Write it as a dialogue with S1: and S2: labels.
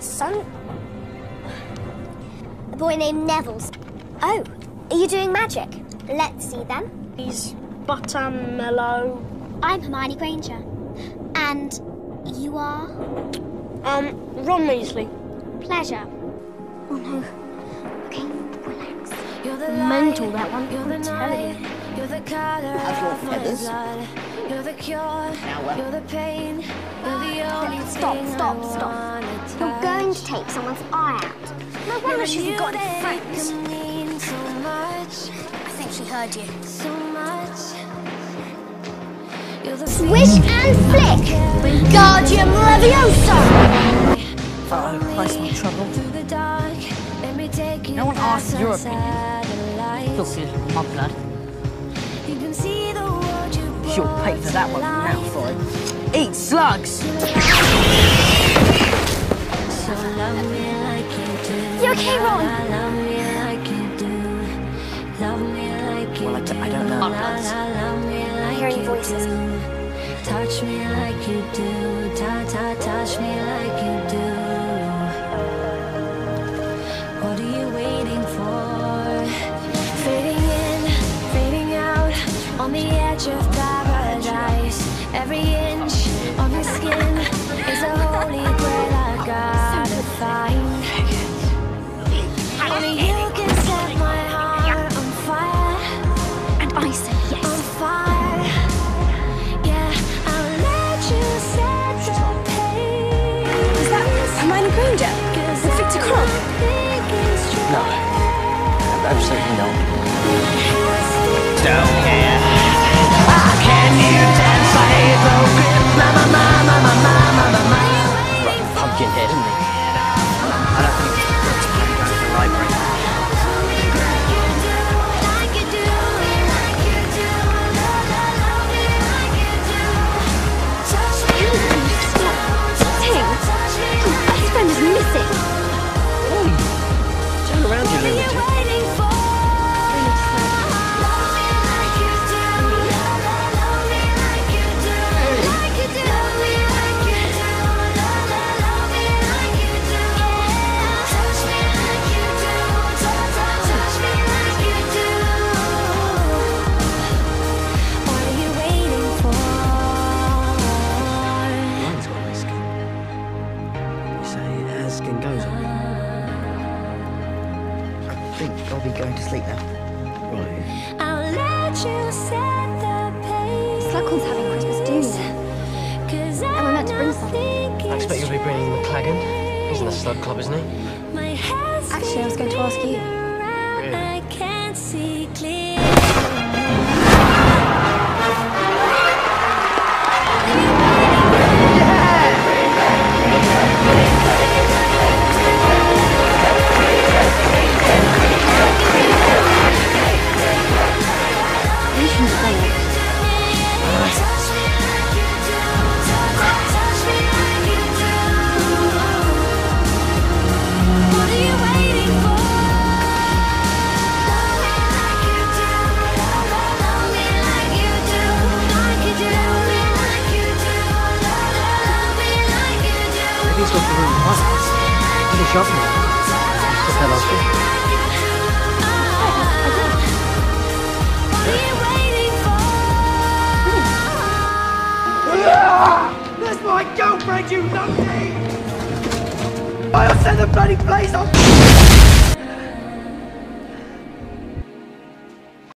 S1: Son? A boy named Neville's. Oh, are you doing magic? Let's see then.
S2: He's buttermellow.
S1: I'm Hermione Granger. And you are?
S2: Um, Ron Weasley.
S1: Pleasure. Oh no. Okay, relax.
S2: You're the Mental, that one. I'm telling you.
S3: You're the color
S4: Have your
S3: of my
S4: feathers.
S3: Blood. You're the cure.
S4: Now what?
S3: You're the pain. You're the ah. only
S1: Stop,
S3: thing
S1: stop,
S3: I
S1: stop.
S3: wanna
S1: You're going to take someone's eye out. No wonder she's got any friends.
S3: mean so much,
S1: I think she heard you.
S3: so much. You're the
S1: Swish and flick! Wingardium Leviosa!
S4: Uh-oh, I smell trouble.
S3: through the dark. Let me take
S4: No one asked
S3: past
S4: your
S3: our
S4: opinion.
S3: satellites.
S4: Filthy little mud blood.
S3: You can see the world you
S4: You'll pay for that one now,
S3: to
S4: for
S3: life.
S4: it. Eat slugs!
S3: So love me like you
S1: okay, Ron?
S3: Love me like you do. Love me like you
S4: Well, I d-
S3: do.
S4: I don't know.
S3: La, la, love me
S1: hear voices.
S3: Touch me like you do. Ta ta touch me like you do. What are you waiting for? I'll
S4: be going to sleep now. Right.
S3: I'll let you set the pace.
S1: Slughorn's having Christmas do, you know.
S3: Cause
S1: And we're meant to bring something.
S4: I expect you'll be bringing McLaggen. He's in the slug club, isn't he?
S1: Actually, I was going to ask you.
S3: I do.
S4: Maybe he's got the room right. Shop me? Just that
S5: my girlfriend, you numpty! I'll set the bloody place on